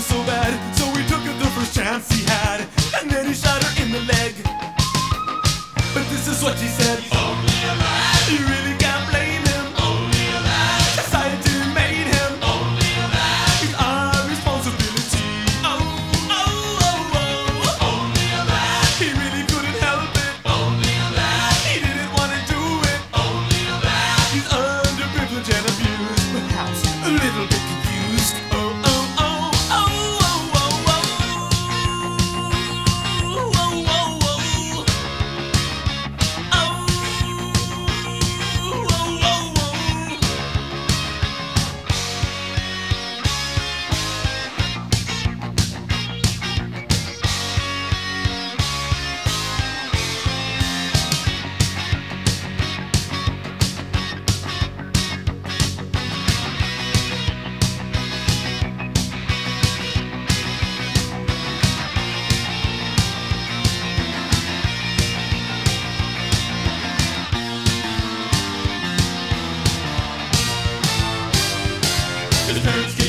so bad. So he took the first chance he had, and then he shot her in the leg. But this is what she said. Only a man. turns